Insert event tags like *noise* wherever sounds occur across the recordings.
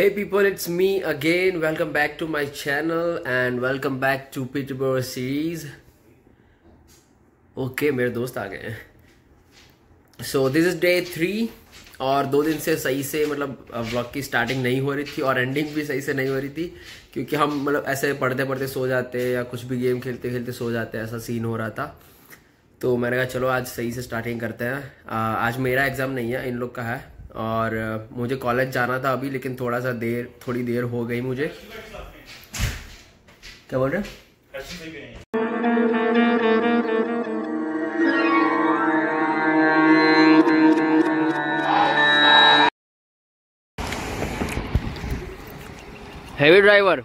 Hey people, it's me again. Welcome back to my channel and welcome back to Peterborough series. Okay, मेरे दोस्त आ गए हैं so this is day three और दो दिन से सही से मतलब व्लॉग की स्टार्टिंग नहीं हो रही थी और एंडिंग भी सही से नहीं हो रही थी क्योंकि हम मतलब ऐसे पढ़ते पढ़ते सो जाते या कुछ भी गेम खेलते खेलते सो जाते ऐसा सीन हो रहा था तो मैंने कहा चलो आज सही से स्टार्टिंग करते हैं आज मेरा एग्ज़ाम नहीं है इन लोग का है और मुझे कॉलेज जाना था अभी, लेकिन थोड़ा सा देर, थोड़ी देर हो गई मुझे। क्या बोल रहे हैवी ड्राइवर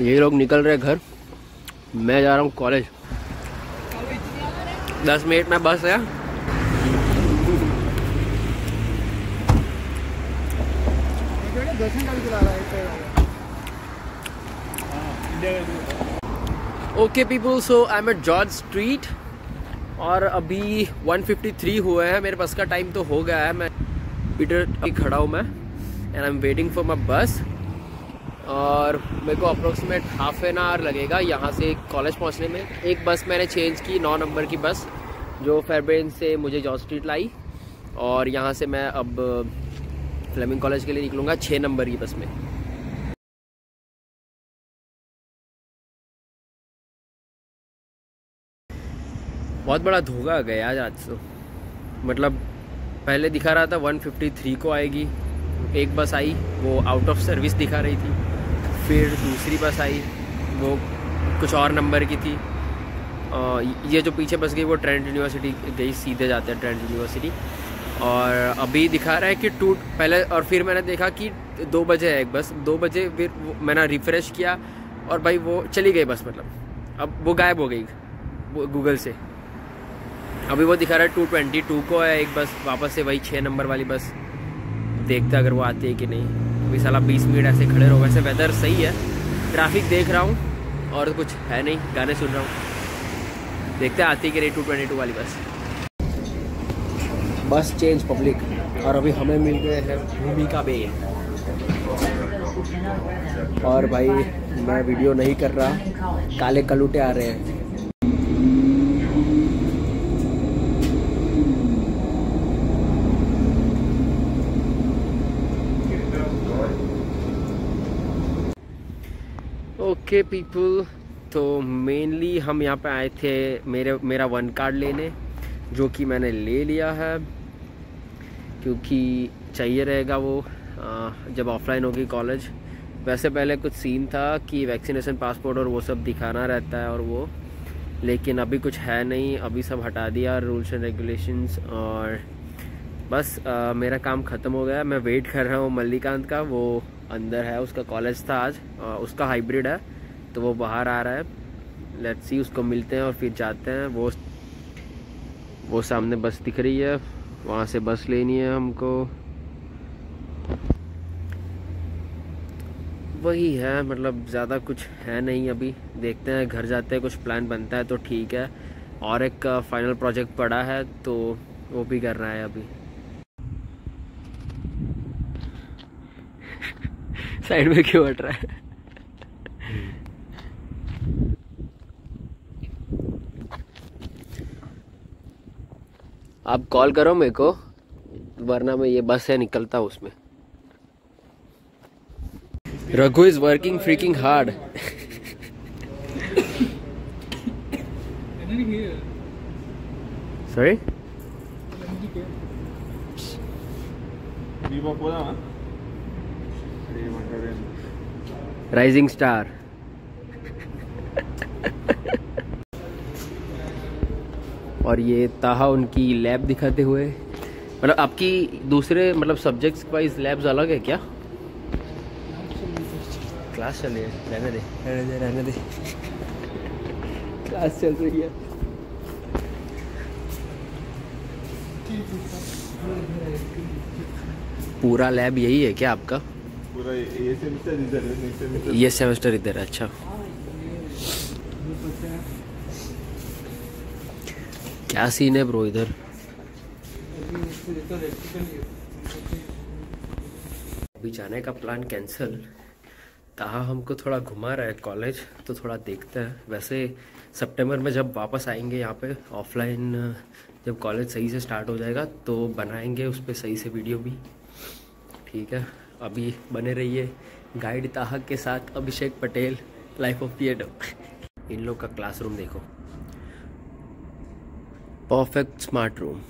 ये लोग निकल रहे घर। मैं जा रहा हूँ कॉलेज दस मिनट में बस है okay people so I am at George street और अभी 153 हुए हैं। मेरे बस का टाइम तो हो गया है। मैं पीटर खड़ा हूँ मैं and I am waiting for my bus और मेरे को अप्रोक्सीमेट हाफ़ एन आवर लगेगा यहाँ से कॉलेज पहुँचने में। एक बस मैंने चेंज की, नौ नंबर की बस जो फेरब्रेन से मुझे जॉर्ज स्ट्रीट लाई। और यहाँ से मैं अब फ्लेमिंग कॉलेज के लिए निकलूँगा छः नंबर की बस में। बहुत बड़ा धोखा गया आज आज तो। मतलब पहले दिखा रहा था 153 को आएगी, एक बस आई, वो आउट ऑफ़ सर्विस दिखा रही थी। फिर दूसरी बस आई, वो कुछ और नंबर की थी। ये जो पीछे बस गई, वो ट्रेंड यूनिवर्सिटी गई, सीधे जाते हैं ट्रेंड यूनिवर्सिटी और अभी दिखा रहा है कि टू पहले और फिर मैंने देखा कि दो बजे है एक बस, दो बजे फिर मैंने रिफ़्रेश किया और भाई वो चली गई बस मतलब। अब वो गायब हो गई, वो गूगल से। अभी वो दिखा रहा है टू ट्वेंटी टू को है एक बस, वापस से वही छः नंबर वाली बस। देखते अगर वो आती है कि नहीं। अभी साला बीस मिनट ऐसे खड़े रहो। वैसे वेदर सही है। ट्रैफ़िक देख रहा हूँ और कुछ है नहीं। गाने सुन रहा हूँ। देखते हैं आती कि नहीं टू ट्वेंटी टू वाली बस। बस चेंज पब्लिक और अभी हमें मिल गए हैं भूमिका बे। और भाई, मैं वीडियो नहीं कर रहा। काले कलूटे आ रहे हैं। ओके पीपल तो मेनली हम यहाँ पे आए थे मेरे मेरा वन कार्ड लेने जो कि मैंने ले लिया है क्योंकि चाहिए रहेगा वो जब ऑफलाइन होगी कॉलेज वैसे पहले कुछ सीन था कि वैक्सीनेशन पासपोर्ट और वो सब दिखाना रहता है और वो लेकिन अभी कुछ है नहीं अभी सब हटा दिया रूल्स एंड रेगुलेशंस और बस आ, मेरा काम ख़त्म हो गया मैं वेट कर रहा हूँ मल्लिकांत का वो अंदर है उसका कॉलेज था आज आ, उसका हाइब्रिड है। तो वो बाहर आ रहा है। लेट्स सी उसको मिलते हैं और फिर जाते हैं। वो वो सामने बस दिख रही है। वहाँ से बस लेनी है हमको। वही है मतलब ज़्यादा कुछ है नहीं अभी। देखते हैं, घर जाते हैं, कुछ प्लान बनता है तो ठीक है। और एक फाइनल प्रोजेक्ट पड़ा है तो वो भी करना है अभी। *laughs* साइड में क्यों हट रहा है? आप कॉल करो मेरे को, वरना मैं ये बस है निकलता हूँ उसमें। Raghu is working freaking hard sorry rising star और ये ताहा उनकी लैब दिखाते हुए। मतलब आपकी दूसरे मतलब सब्जेक्ट्स वाइज लैब्स अलग है क्या? क्लास चल रही है रहने दे। रहने दे रहने दे। क्लास चल रही है। पूरा लैब यही है क्या आपका? पूरा ये सेमेस्टर इधर है ये सेमेस्टर इधर है अच्छा। क्या सीन है ब्रो इधर? अभी जाने का प्लान कैंसिल कहा हमको थोड़ा घुमा रहा है कॉलेज तो थोड़ा देखते हैं। वैसे सितंबर में जब वापस आएँगे यहाँ पे ऑफलाइन जब कॉलेज सही से स्टार्ट हो जाएगा तो बनाएँगे उस पर सही से वीडियो भी। ठीक है? अभी बने रहिए गाइड ताहक के साथ Abhishek Patel life of theatre इन लोग का क्लासरूम देखो। परफेक्ट स्मार्ट रूम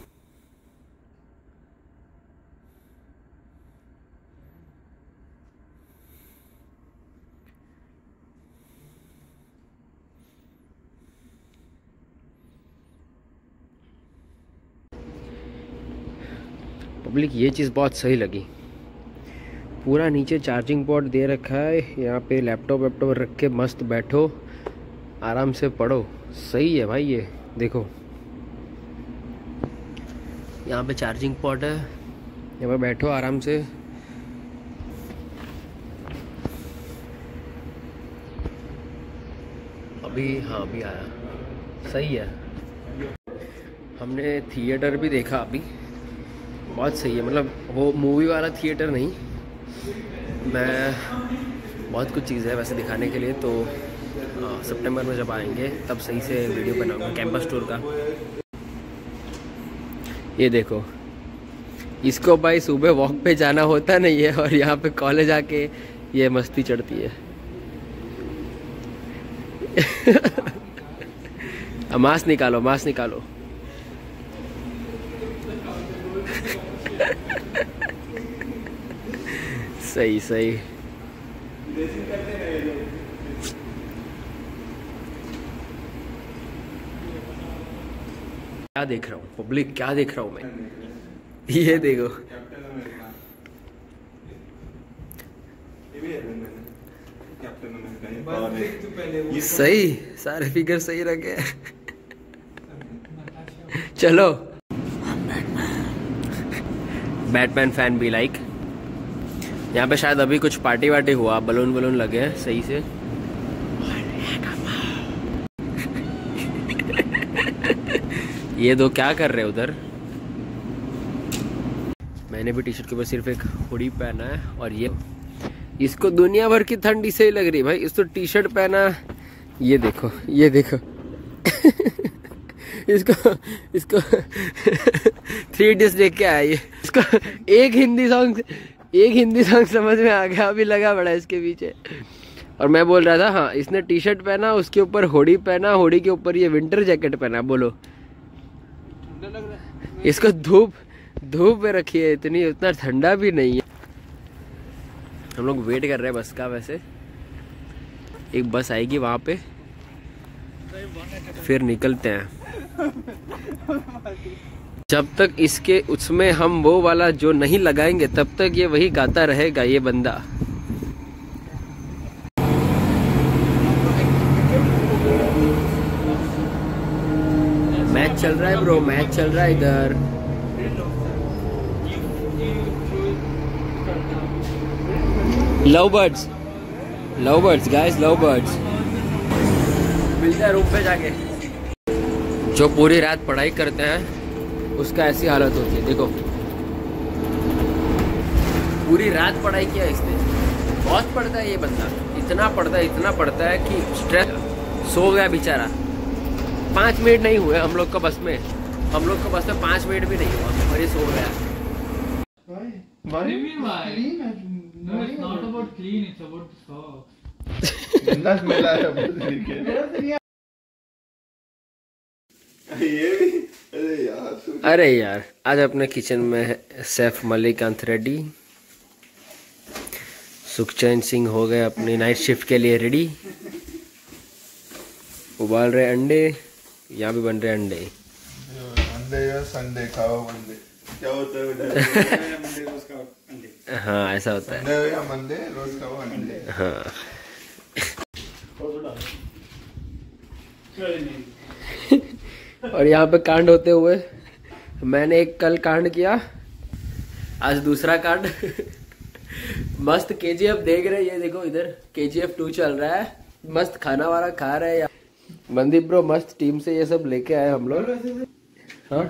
पब्लिक ये चीज़ बहुत सही लगी। पूरा नीचे चार्जिंग पोर्ट दे रखा है। यहाँ पे लैपटॉप वैपटॉप रख के मस्त बैठो। आराम से पढ़ो। सही है भाई ये। देखो। यहाँ पे चार्जिंग पॉट है। यहाँ पे बैठो आराम से। अभी हाँ अभी आया। सही है। हमने थिएटर भी देखा अभी। बहुत सही है। मतलब वो मूवी वाला थिएटर नहीं। मैं बहुत कुछ चीज़ है वैसे दिखाने के लिए तो सितंबर में जब आएँगे, तब सही से वीडियो बनाऊँगा कैंपस टूर का। ये देखो। इसको भाई सुबह वॉक पे जाना होता नहीं है और यहाँ पे कॉलेज आके ये मस्ती चढ़ती है। मास्क निकालो मास्क निकालो। सही सही। क्या देख रहा हूँ? पब्लिक क्या देख रहा हूँ मैं? ये देखो। सही? सारे फिगर सही रखे चलो। बैटमैन फ़ैन भी लाइक यहाँ पे शायद अभी कुछ पार्टी वार्टी हुआ बलून बलून लगे हैं, सही से। ये दो क्या कर रहे उधर? मैंने भी टी शर्ट के ऊपर सिर्फ़ एक हुडी पहना है और ये इसको दुनिया भर की ठंडी से ही लग रही भाई। इस तो टी शर्ट पहना ये देखो ये देखो। *laughs* इसको इसको थ्री डिस देख के आया ये। इसको एक हिंदी सॉन्ग एक हिंदी सॉन्ग समझ में आ गया, अभी लगा बड़ा इसके पीछे। और मैं बोल रहा था हाँ इसने टी शर्ट पहना, उसके ऊपर होडी पहना, होडी के ऊपर ये विंटर जैकेट पहना, बोलो। इसको धूप धूप में रखी है इतनी, उतना ठंडा भी नहीं है। हम लोग वेट कर रहे हैं बस का वैसे। एक बस आएगी वहाँ पे। फिर निकलते हैं। जब तक इसके, उसमें हम वो वाला जो नहीं लगाएँगे, तब तक ये वही गाता रहेगा, ये बंदा मैच चल रहा है ब्रो मैच चल रहा है इधर। Love birds love birds guys love birds मिलता है रूम पे जाके। जो पूरी रात पढ़ाई करते हैं उसका ऐसी हालत होती है देखो। पूरी रात पढ़ाई किया इसने। बहुत पढ़ता है ये बंदा। इतना पढ़ता है इतना पढ़ता है कि स्ट्रेस सो गया बेचारा। पाँच मिनट नहीं हुए हम लोग का बस में। हम लोग का बस में पाँच मिनट भी नहीं हुआ। और ये सो गया। What do you mean why? No, it's not about clean, it's about socks. ये भी अरे यार आज अपने किचन में है सैफ मलिकांत रेड्डी सुखचैन सिंह हो गए अपनी नाइट शिफ्ट के लिए रेडी उबाल रहे अंडे। यहाँ भी बन रहे अंडे। अंडे या संडे खाओ मंडे। क्या होता है *laughs* हाँ ऐसा होता है। संडे या मंडे रोज खाओ अंडे। हाँ। और यहाँ पे कांड होते हुए मैंने एक कल कांड किया आज दूसरा कांड। मस्त के जी एफ़ देख रहे हैं ये देखो इधर के जी एफ़ टू चल रहा है मस्त खाना वाना खा रहे हैं। मनदीप ब्रो मस्त टीम से ये सब लेके आए हम लोग। हाँ?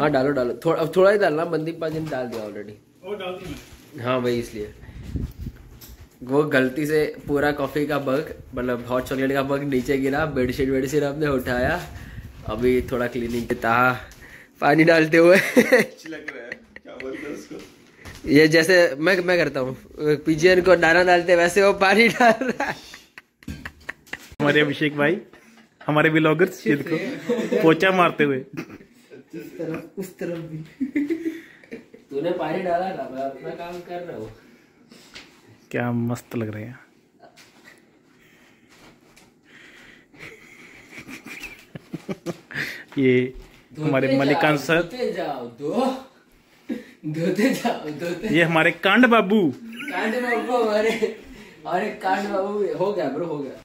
हाँ डालो डालो। थोड़ा अब थोड़ा ही डालना मनदीप पाजी ने डाल दिया ऑलरेडी वो डाल दी हाँ वही इसलिए। वो गलती से पूरा कॉफ़ी का बग मतलब हॉट चॉकलेट का बग नीचे गिरा बेडशीट वेडशीट हमने उठाया। अभी थोड़ा क्लीनिंग था पानी डालते हुए। लग रहा है। क्या बोलते हैं उसको? ये जैसे मैं मैं करता हूँ। पिजियन को दाना डालते वैसे वो पानी डाल रहा है। हमारे अभिषेक भाई हमारे ब्लॉगर्स ये देखो पोचा मारते हुए। उस तरफ़ भी तूने पानी डाला ना मैं अपना काम कर रहा हूँ। क्या मस्त लग रहे हैं। ये हमारे मलिकान सर। धोते जाओ धोते ये हमारे कांड बाबू। कांड बाबू हमारे अरे कांड बाबू हो गया ब्रो हो गया।